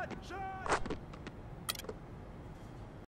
Shot! Shot!